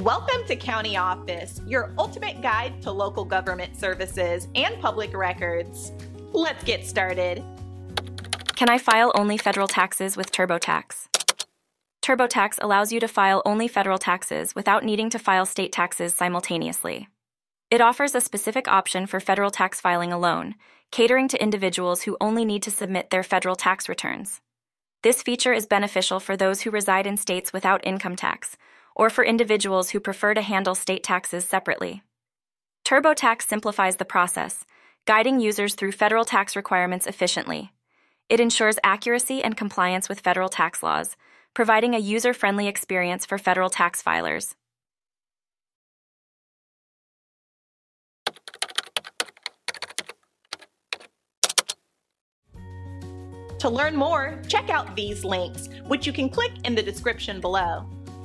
Welcome to County Office, your ultimate guide to local government services and public records. Let's get started. Can I file only federal taxes with TurboTax? TurboTax allows you to file only federal taxes without needing to file state taxes simultaneously. It offers a specific option for federal tax filing alone, catering to individuals who only need to submit their federal tax returns. This feature is beneficial for those who reside in states without income tax, or for individuals who prefer to handle state taxes separately. TurboTax simplifies the process, guiding users through federal tax requirements efficiently. It ensures accuracy and compliance with federal tax laws, providing a user friendly experience for federal tax filers. To learn more, check out these links, which you can click in the description below.